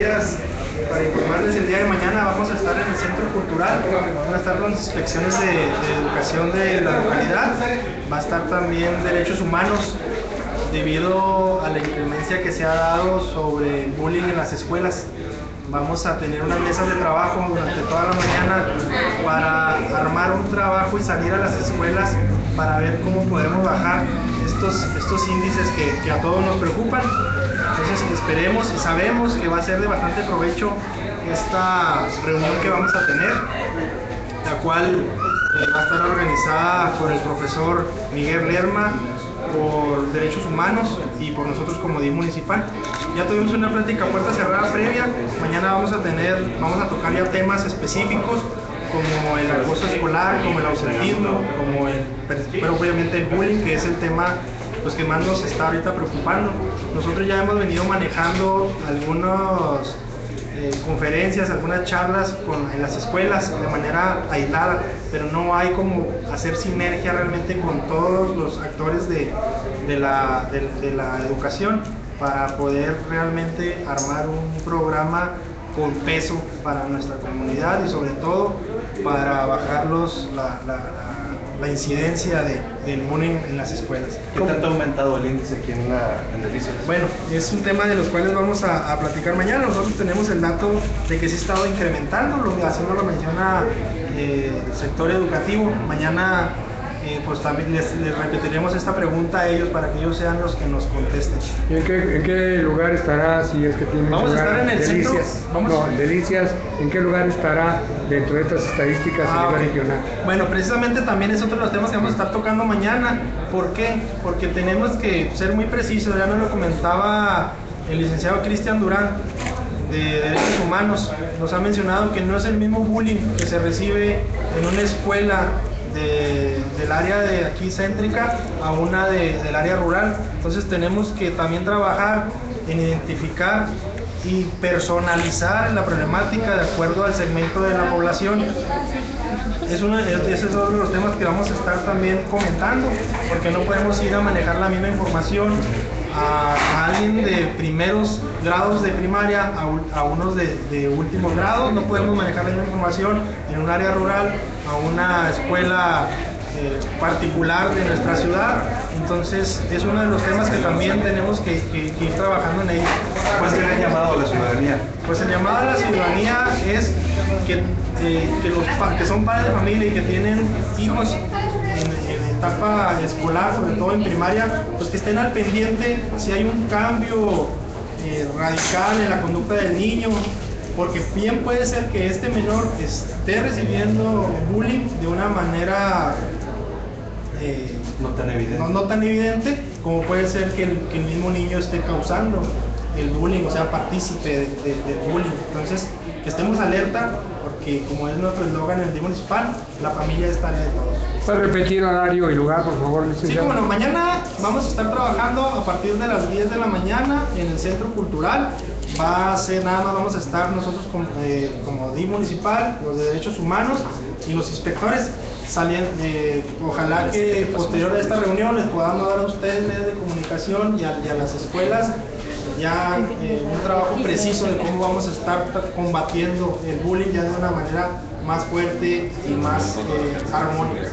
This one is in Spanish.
Para informarles, el día de mañana vamos a estar en el Centro Cultural, van a estar las inspecciones de, educación de la localidad, va a estar también derechos humanos debido a la inclemencia que se ha dado sobre bullying en las escuelas. Vamos a tener unas mesas de trabajo durante toda la mañana para armar un trabajo y salir a las escuelas para ver cómo podemos bajar estos, estos índices que, que a todos nos preocupan. Entonces esperemos y sabemos que va a ser de bastante provecho esta reunión que vamos a tener, la cual eh, va a estar organizada por el profesor Miguel Lerma, por Derechos Humanos y por nosotros como DIF municipal. Ya tuvimos una plática puerta cerrada previa, mañana vamos a tener, vamos a tocar ya temas específicos como el acoso escolar, como el ausentismo, como el, pero obviamente el bullying, que es el tema pues, que más nos está ahorita preocupando. Nosotros ya hemos venido manejando algunas eh, conferencias, algunas charlas con, en las escuelas de manera aislada, pero no hay como hacer sinergia realmente con todos los actores de, de, la, de, de la educación para poder realmente armar un programa con peso para nuestra comunidad y sobre todo para bajar los, la, la, la, incidencia de, del bullying en las escuelas. ¿Qué tanto ha aumentado el índice aquí en, la, en Delicias? Bueno, es un tema de los cuales vamos a, a, platicar mañana. Nosotros tenemos el dato de que se ha estado incrementando, lo, así nos lo menciona eh, el sector educativo. Mañana eh, pues también les, les, repetiremos esta pregunta a ellos para que ellos sean los que nos contesten. ¿Y en qué, en qué lugar estará, si es que tiene Vamos lugar, a estar en el Delicias? centro. Vamos no, a... Delicias, ¿en qué lugar estará dentro de estas estadísticas Ah, a nivel regional? Bueno, precisamente también es otro de los temas que vamos a estar tocando mañana. ¿Por qué? Porque tenemos que ser muy precisos, ya nos lo comentaba el licenciado Cristian Durán de Derechos Humanos. Nos ha mencionado que no es el mismo bullying que se recibe en una escuela de, del área de aquí céntrica a una de, del área rural. Entonces tenemos que también trabajar en identificar y personalizar la problemática de acuerdo al segmento de la población. Es uno, ese es uno de los temas que vamos a estar también comentando, porque no podemos ir a manejar la misma información a, a alguien de primeros grados de primaria a, a unos de, de, últimos grados, no podemos manejar la misma información en un área rural a una escuela eh, particular de nuestra ciudad, entonces es uno de los temas que también tenemos que, que, que ir trabajando en ello. ¿Cuál es el llamado a la ciudadanía? Pues el llamado a la ciudadanía es que, eh, que los que son padres de familia y que tienen hijos etapa escolar, sobre todo en primaria, pues que estén al pendiente si hay un cambio eh, radical en la conducta del niño, porque bien puede ser que este menor esté recibiendo bullying de una manera eh, no tan evidente. No, no, tan evidente como puede ser que el, que el, mismo niño esté causando el bullying, o sea, partícipe del de, de bullying. Entonces, que estemos alerta, porque como es nuestro eslogan en el día municipal, la familia es tarea de todos. ¿Puede repetir horario y lugar, por favor? Sí, bueno, mañana vamos a estar trabajando a partir de las 10 de la mañana en el Centro Cultural. Va a ser nada más, vamos a estar nosotros como, eh, como DI municipal, los de derechos humanos y los inspectores saliendo, eh, ojalá que posterior a esta reunión les podamos dar a ustedes medios de comunicación y a, y a las escuelas ya eh, un trabajo preciso de cómo vamos a estar combatiendo el bullying ya de una manera más fuerte y más eh, armónica.